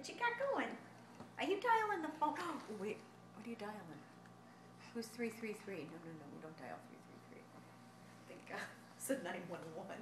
What you got going? Are you dialing the phone? Oh, wait, what are you dialing? Who's 333? No, no, no, we don't dial 333. Thank God, it's a 911.